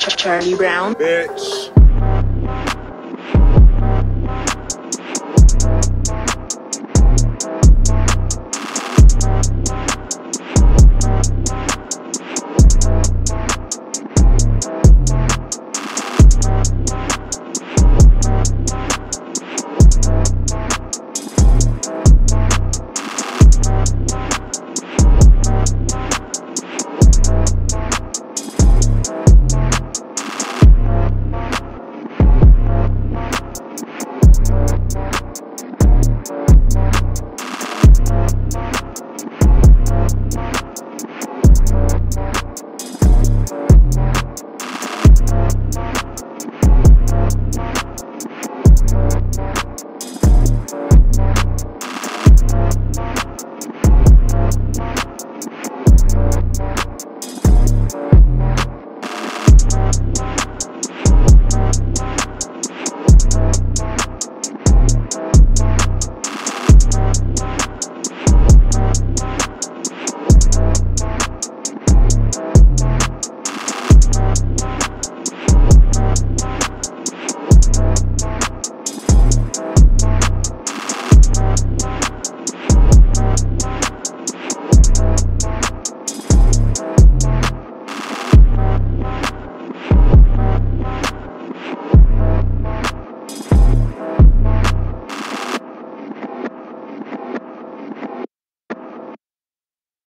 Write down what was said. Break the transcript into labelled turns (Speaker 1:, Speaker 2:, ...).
Speaker 1: Ch- Charlie Brown.
Speaker 2: Bitch. You